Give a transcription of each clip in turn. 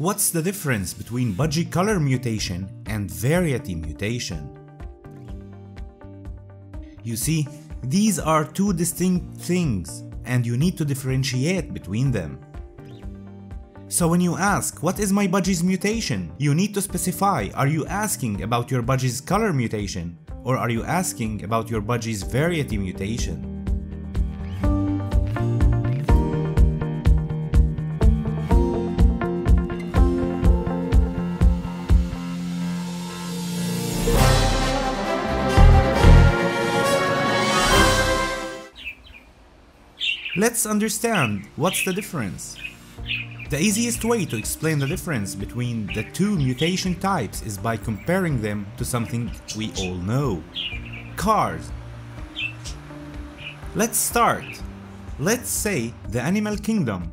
What's the difference between budgie color mutation and variety mutation? You see, these are two distinct things and you need to differentiate between them. So when you ask, what is my budgie's mutation? You need to specify, are you asking about your budgie's color mutation or are you asking about your budgie's variety mutation? Let's understand what's the difference. The easiest way to explain the difference between the two mutation types is by comparing them to something we all know. Cars. Let's start. Let's say the animal kingdom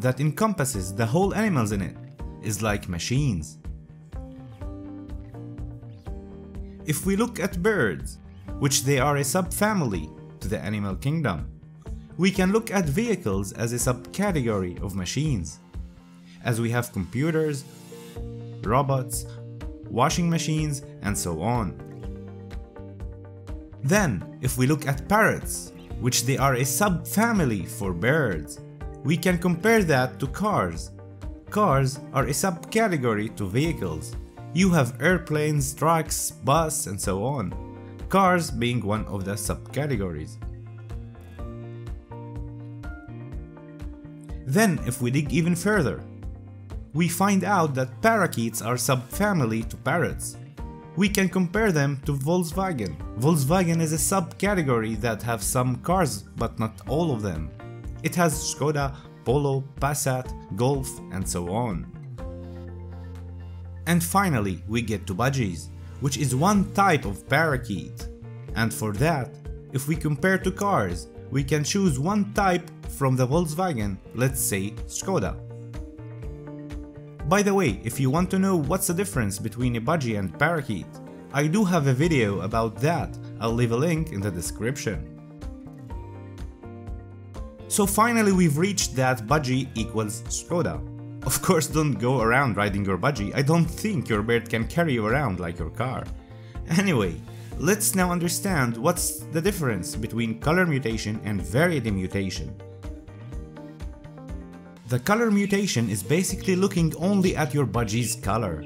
that encompasses the whole animals in it is like machines. If we look at birds, which they are a subfamily to the animal kingdom, we can look at vehicles as a subcategory of machines, as we have computers, robots, washing machines, and so on. Then, if we look at parrots, which they are a subfamily for birds, we can compare that to cars. Cars are a subcategory to vehicles. You have airplanes, trucks, bus, and so on. Cars being one of the subcategories. Then, if we dig even further, we find out that parakeets are subfamily to parrots. We can compare them to Volkswagen. Volkswagen is a subcategory that have some cars, but not all of them. It has Skoda, Polo, Passat, Golf, and so on. And finally, we get to budgies, which is one type of parakeet. And for that, if we compare to cars, we can choose one type from the Volkswagen, let's say Skoda. By the way, if you want to know what's the difference between a budgie and parakeet, I do have a video about that, I'll leave a link in the description. So finally we've reached that budgie equals Skoda. Of course don't go around riding your budgie, I don't think your bird can carry you around like your car. Anyway, let's now understand what's the difference between color mutation and variety mutation. The color mutation is basically looking only at your budgie's color.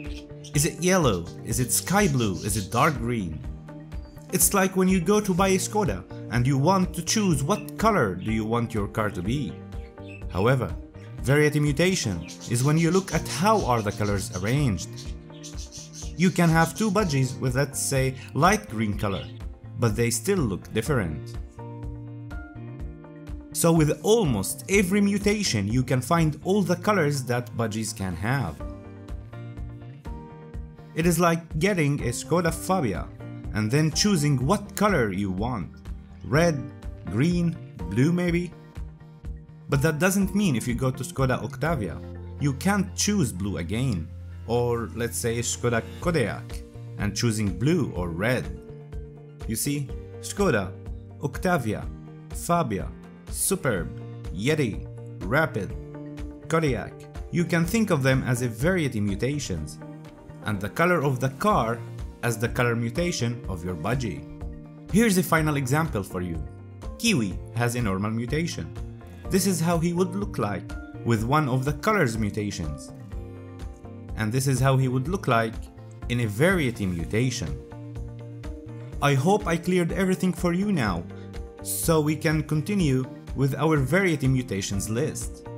Is it yellow? Is it sky blue? Is it dark green? It's like when you go to buy a Skoda and you want to choose what color do you want your car to be. However, variety mutation is when you look at how are the colors arranged. You can have two budgies with let's say light green color, but they still look different. So with almost every mutation you can find all the colors that budgies can have. It is like getting a Skoda Fabia and then choosing what color you want. Red, green, blue maybe? But that doesn't mean if you go to Skoda Octavia, you can't choose blue again. Or let's say Skoda Kodiaq and choosing blue or red. You see, Skoda, Octavia, Fabia, Superb, Yeti, Rapid, Kodiaq. You can think of them as a variety mutations, and the color of the car as the color mutation of your budgie. Here's a final example for you. Kiwi has a normal mutation. This is how he would look like with one of the colors mutations. And this is how he would look like in a variety mutation. I hope I cleared everything for you now, so we can continue with our variety mutations list.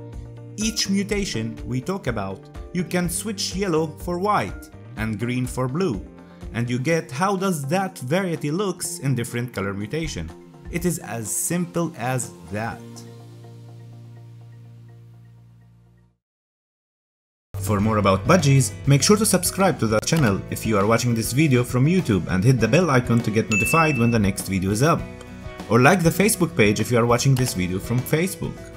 Each mutation we talk about, you can switch yellow for white and green for blue, and you get how does that variety looks in different color mutation. It is as simple as that. For more about budgies, make sure to subscribe to the channel if you are watching this video from YouTube and hit the bell icon to get notified when the next video is up or like the Facebook page if you are watching this video from Facebook.